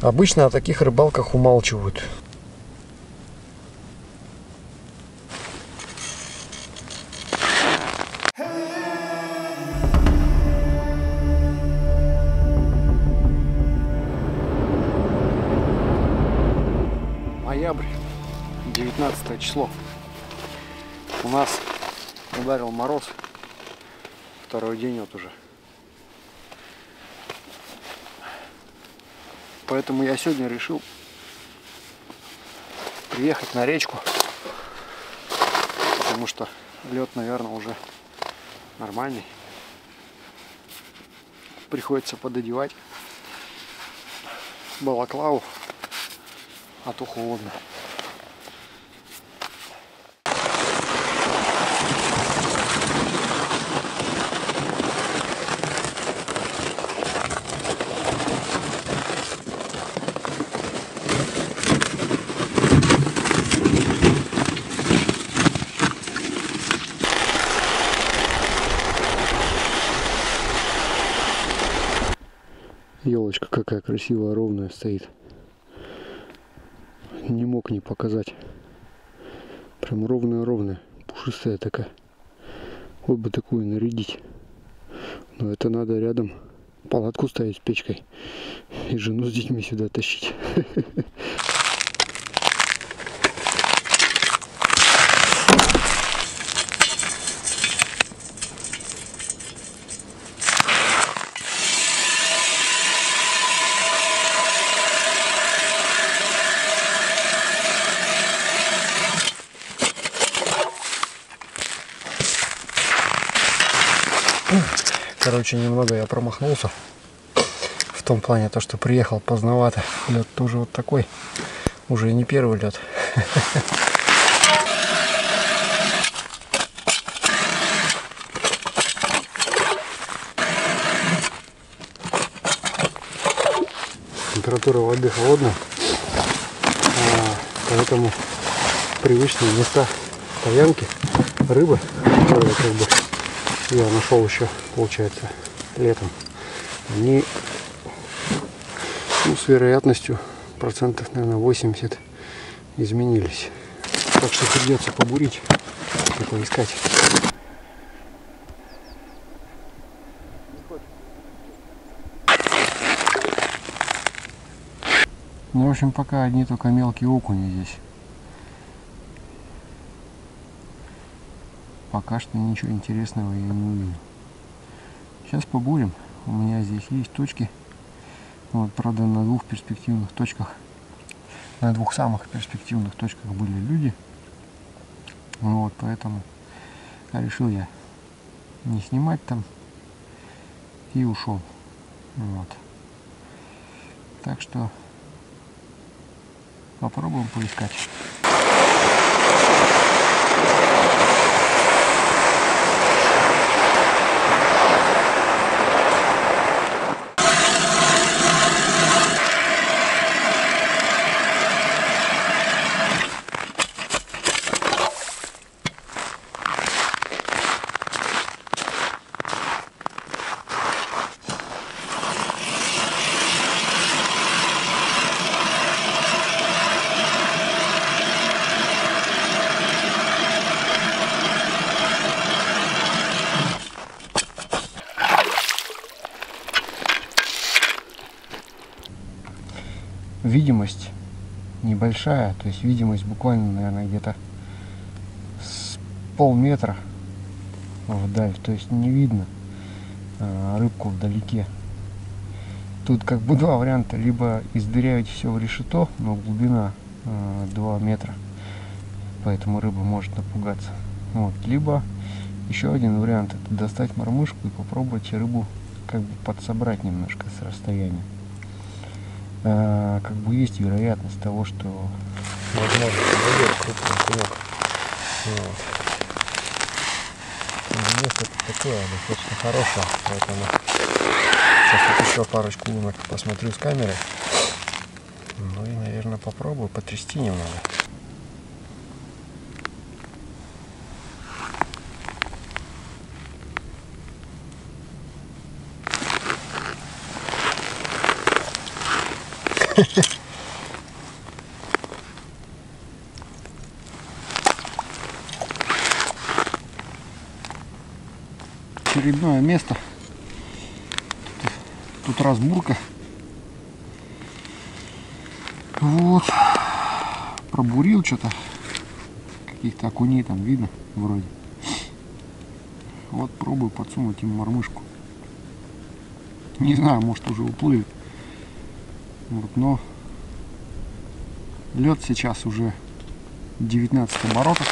Обычно о таких рыбалках умалчивают. Ноябрь, 19 число. У нас ударил мороз. Второй день вот уже. Поэтому я сегодня решил приехать на речку. Потому что лед, наверное, уже нормальный. Приходится пододевать балаклаву, а то холодно. Какая красивая, ровная стоит. Не мог не показать. Прям ровная-ровная, пушистая такая. Вот бы такую нарядить. Но это надо рядом палатку ставить с печкой и жену с детьми сюда тащить. Короче, немного я промахнулся. В том плане, то, что приехал поздновато. Лед тоже вот такой. Уже не первый лед. Температура воды холодная, а, поэтому привычные места стоянки рыбы, которые как бы я нашел еще, получается, летом, они ну, с вероятностью процентов, наверное, 80 изменились. Так что придется побурить и поискать. Ну, в общем, пока одни только мелкие окуни здесь. Пока что ничего интересного я не увидел. Сейчас побурим. У меня здесь есть точки. Вот, правда, на двух перспективных точках, на двух самых перспективных точках были люди. Вот, поэтому решил я не снимать там и ушел. Вот. Так что попробуем поискать. Видимость небольшая, то есть видимость буквально, наверное, где-то с полметра вдаль, то есть не видно а, рыбку вдалеке. Тут как бы два варианта, либо издырявить все в решето, но глубина а, 2 метра, поэтому рыба может напугаться. Вот. Либо еще один вариант, это достать мормышку и попробовать рыбу как бы подсобрать немножко с расстояния. А, как бы есть вероятность того, что возможно подойдет крупный окунек. Вот. Место такое достаточно хорошее, поэтому сейчас еще парочку лунок посмотрю с камеры. Ну и, наверное, попробую потрясти немного. Очередное место. Тут, разбурка. Вот. Пробурил что-то. Каких-то окуней там видно вроде. Вот пробую подсунуть им мормышку. Не знаю, может уже уплыли. Вот, но лед сейчас уже 19 оборотов.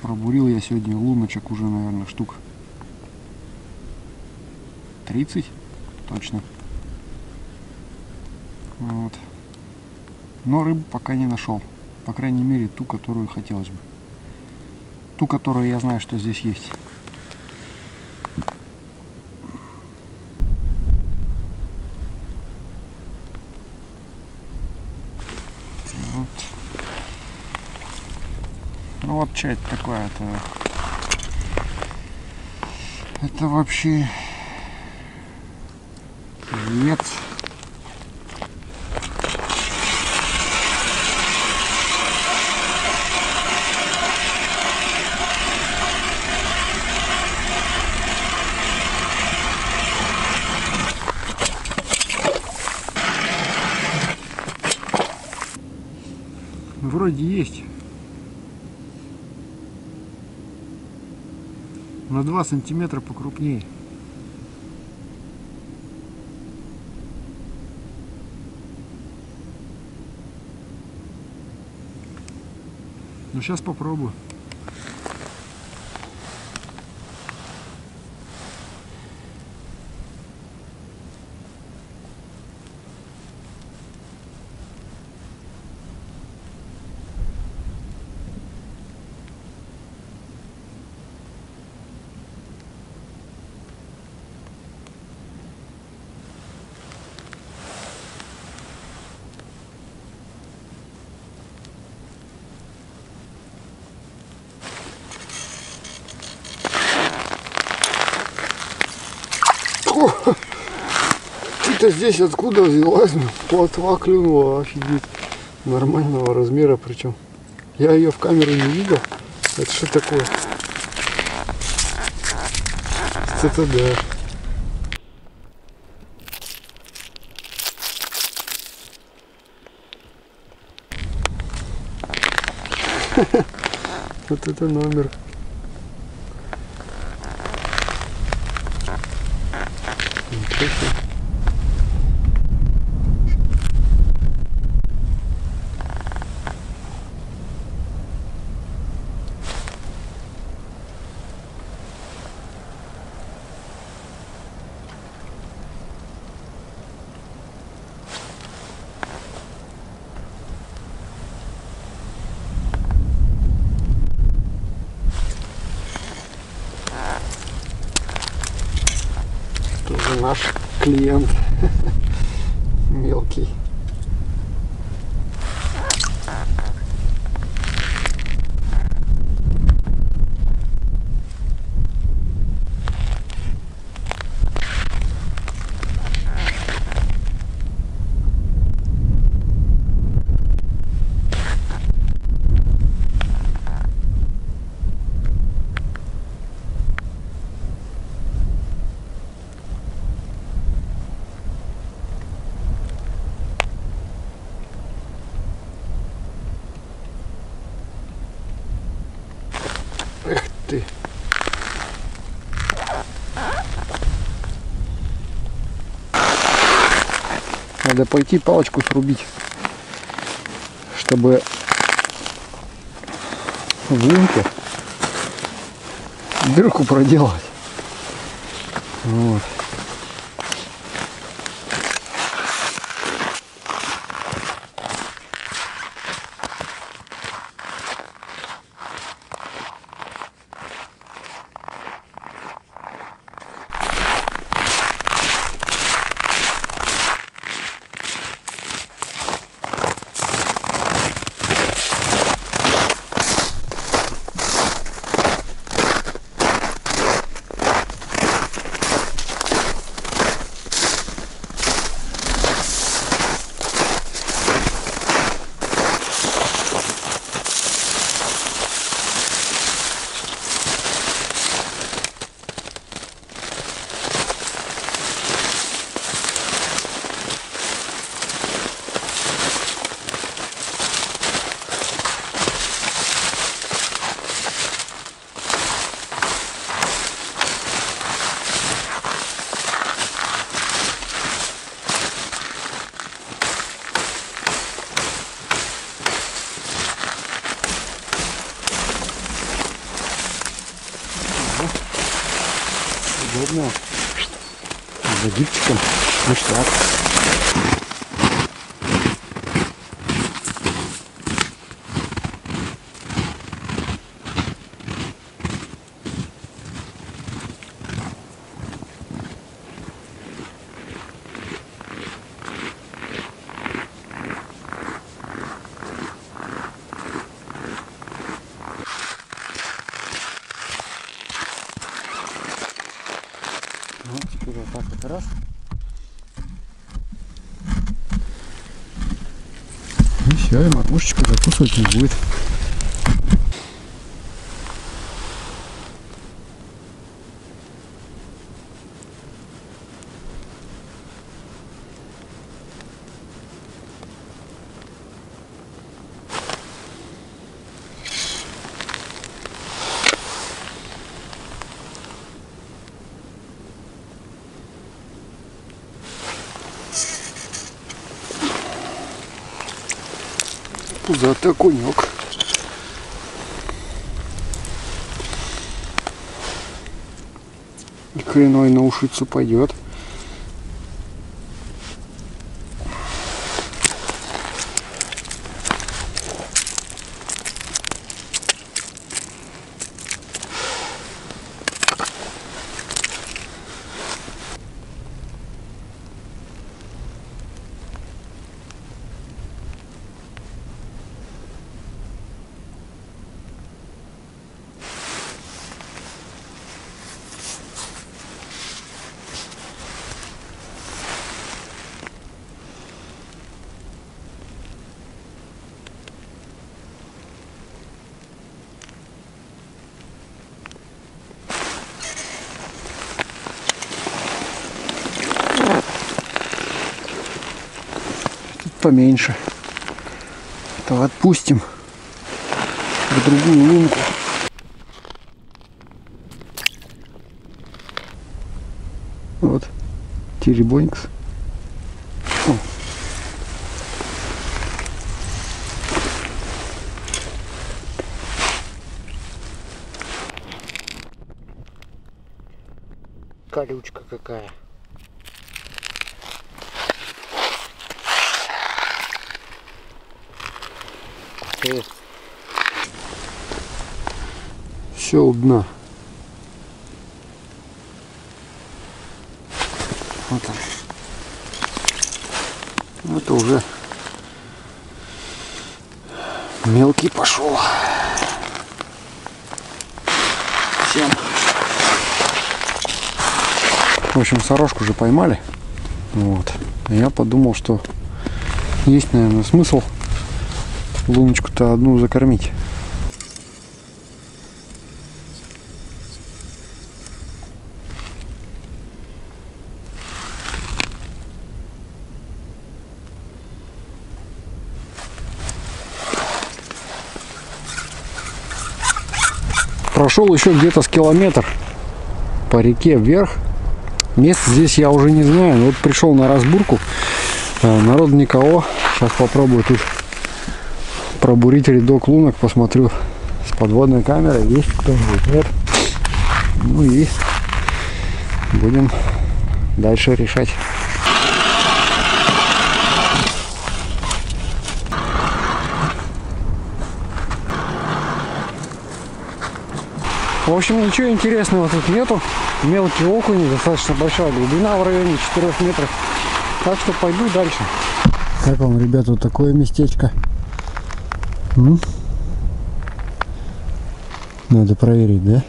Пробурил я сегодня луночек уже, наверное, штук 30 точно. Вот. Но рыбу пока не нашел. По крайней мере, ту, которую хотелось бы. Ту, которую я знаю, что здесь есть. Что это такое? Это, это вообще нет. Вроде есть. На 2 сантиметра покрупнее. Ну сейчас попробую. Что-то здесь откуда взялась, ну, плотва клюнула, офигеть. Нормального размера причем. Я ее в камеру не видел. Это что такое? Это да. Вот это номер. Ничего себе. Тоже наш клиент мелкий. Надо пойти палочку срубить, чтобы в лунке дырку проделать. Вот. gibt es denn? Nicht. Закусывать не будет. Зато окунек. И коренной на ушицу пойдет. Поменьше. Это отпустим в другую лунку. Вот. Теребонькс. О. Колючка какая. Все у дна. Вот он. Это уже мелкий пошел. Всем. В общем, сорожку уже поймали. Вот. Я подумал, что есть, наверное, смысл луночку-то одну закормить. Прошел еще где-то с километр по реке вверх. Место здесь я уже не знаю. Вот пришел на разбурку. Э, Народ никого. Сейчас попробую тут пробурить рядок лунок, посмотрю с подводной камерой, есть кто-нибудь, нет. Ну и будем дальше решать. В общем, ничего интересного тут нету. Мелкие окуни, достаточно большая глубина в районе 4 метров. Так что пойду дальше. Как вам, ребята, вот такое местечко? М? Надо проверить, да?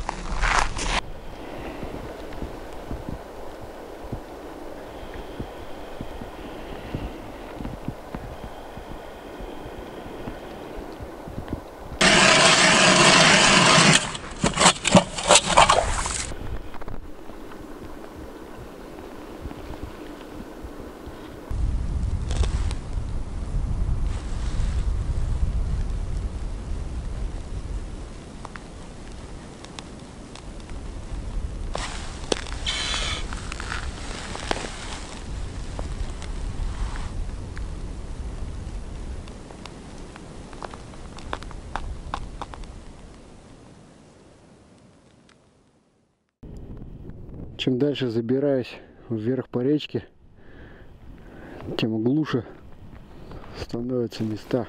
Чем дальше забираюсь вверх по речке, тем глуше становятся места.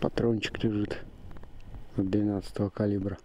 Патрончик лежит 12 калибра.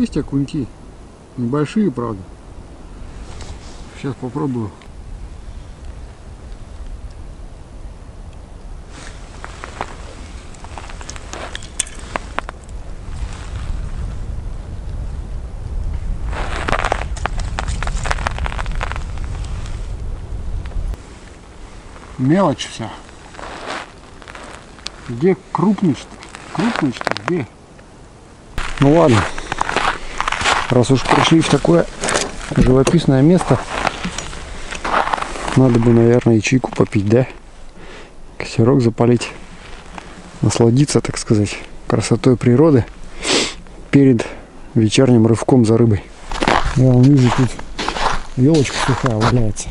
Есть окуньки. Небольшие, правда. Сейчас попробую. Мелочь вся. Где крупный что? Крупный? Где? Ну ладно. Раз уж пришли в такое живописное место, надо бы, наверное, и чайку попить, да? Костерок запалить. Насладиться, так сказать, красотой природы перед вечерним рывком за рыбой. Я вижу, тут елочка сухая валяется.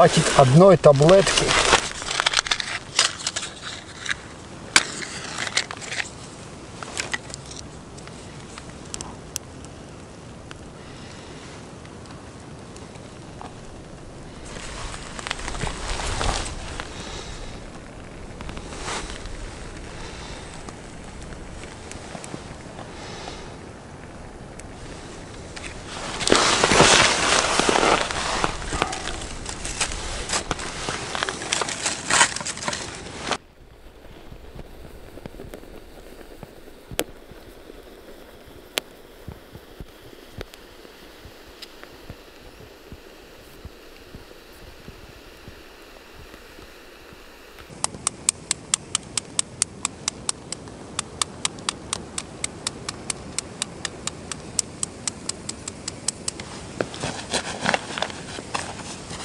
Хватит одной таблетки.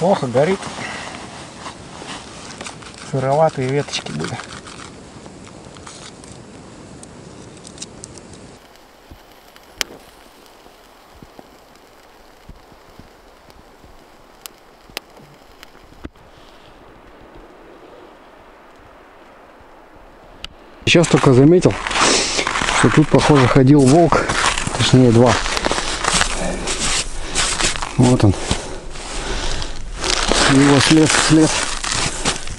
Плохо горит. Сыроватые веточки были. Сейчас только заметил, что тут, похоже, ходил волк, точнее два. Вот он. Его след, след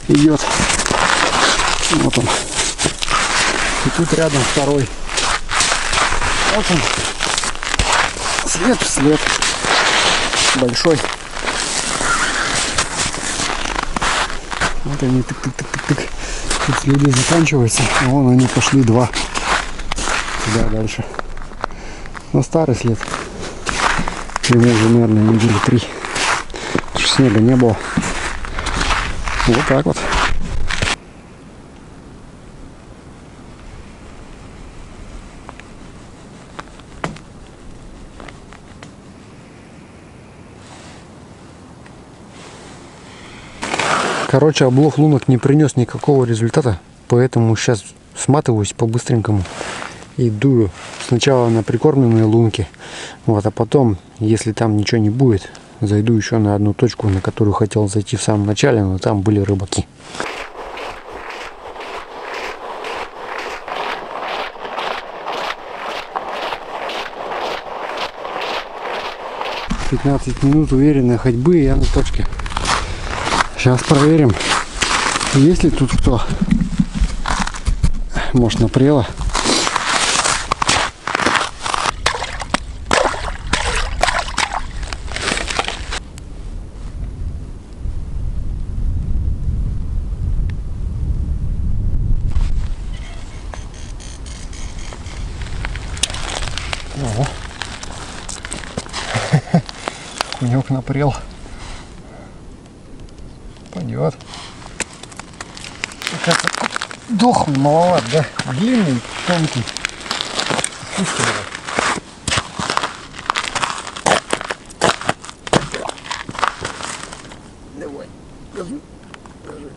идет. Вот он. И тут рядом второй. Вот он. След, след. Большой. Вот они тык-тык-тык-тык-тык. Тут следы заканчиваются. А вон они пошли два. Туда дальше. Но старый след. Ему уже, наверное, недели три. Снега не было. Вот так вот. Короче, облов лунок не принес никакого результата, поэтому сейчас сматываюсь по-быстренькому и дую сначала на прикормленные лунки, вот, а потом, если там ничего не будет, зайду еще на одну точку, на которую хотел зайти в самом начале, но там были рыбаки. Пятнадцать минут уверенной ходьбы, и я на точке. Сейчас проверим, есть ли тут кто. Может напрела. Ого. Кунек напрел. Пойдет. Дохлый, маловат, да? Длинный, тонкий. Слушай, Давай, держи, держи.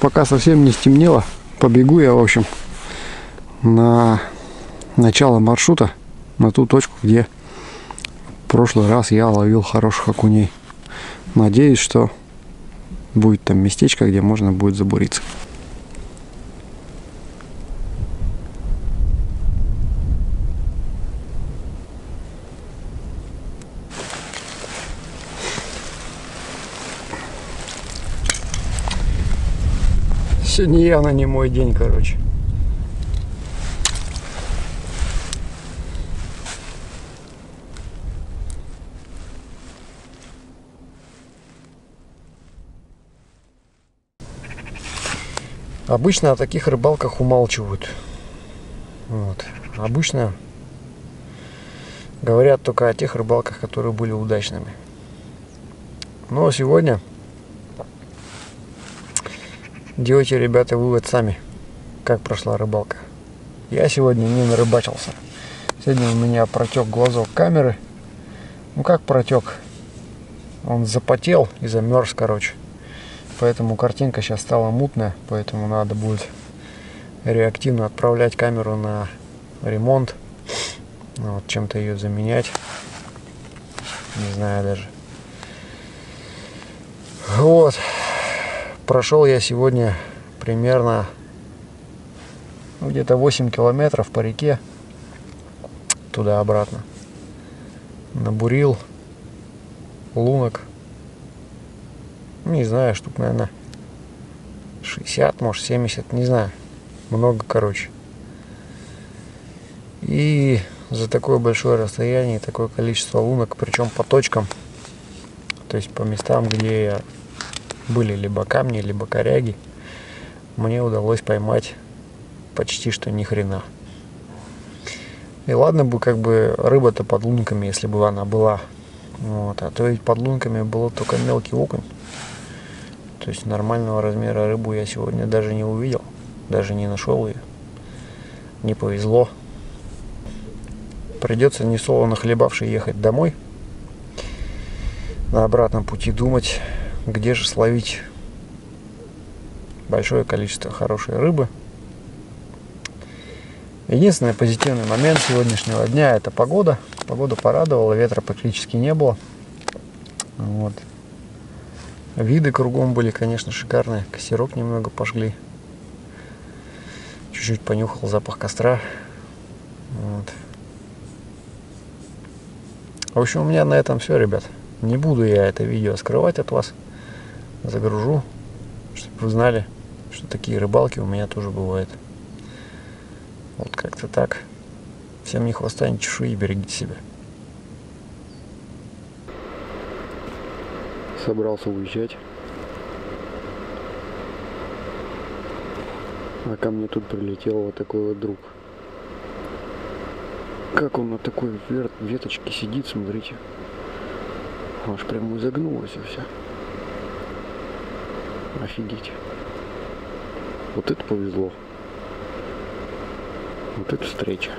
Пока совсем не стемнело, побегу я, в общем, на начало маршрута, на ту точку, где в прошлый раз я ловил хороших окуней. Надеюсь, что будет там местечко, где можно будет забуриться. Сегодня явно не мой день, короче. Обычно о таких рыбалках умалчивают. Вот. Обычно говорят только о тех рыбалках, которые были удачными. Но сегодня делайте, ребята, вывод сами, как прошла рыбалка. Я сегодня не нарыбачился. Сегодня у меня протек глазок камеры. Ну как протек? Он запотел и замерз, короче. Поэтому картинка сейчас стала мутная, поэтому надо будет реактивно отправлять камеру на ремонт. Вот, чем-то ее заменять. Не знаю даже. Вот. Прошел я сегодня примерно ну, где-то 8 километров по реке туда-обратно. Набурил лунок не знаю, штук, наверное, 60, может, 70, не знаю. Много, короче. И за такое большое расстояние, такое количество лунок, причем по точкам, то есть по местам, где были либо камни, либо коряги, мне удалось поймать почти что ни хрена. И ладно бы как бы рыба-то под лунками, если бы она была. Вот, а то ведь под лунками было только мелкий окунь. То есть нормального размера рыбу я сегодня даже не увидел, даже не нашел ее. Не повезло. Придется несолоно хлебавший ехать домой. На обратном пути думать, где же словить большое количество хорошей рыбы. Единственный позитивный момент сегодняшнего дня это погода. Погода порадовала, ветра практически не было. Вот. Виды кругом были, конечно, шикарные. Косерок немного пожгли. Чуть-чуть понюхал запах костра. Вот. В общем, у меня на этом все, ребят. Не буду я это видео скрывать от вас. Загружу, чтобы вы знали, что такие рыбалки у меня тоже бывают. Вот как-то так. Всем ни хвоста, ни чешуи, берегите себя. Собрался уезжать. А ко мне тут прилетел вот такой вот друг. Как он на такой веточке сидит, смотрите. Аж прямо изогнулось и все. Офигеть. Вот это повезло. Вот это встреча.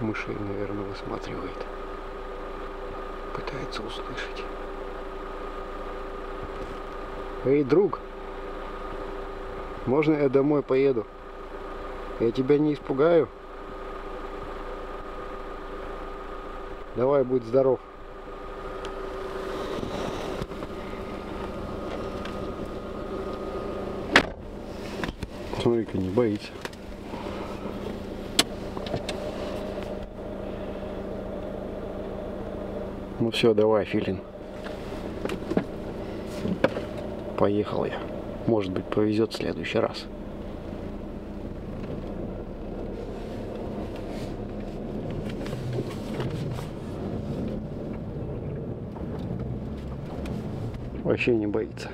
мышей, наверное, высматривает. Пытается услышать. Эй, друг! Можно я домой поеду? Я тебя не испугаю? Давай, будь здоров. Смотри-ка, не боится. Ну все, давай, Филин. Поехал я. Может быть, повезет в следующий раз. Вообще не боится.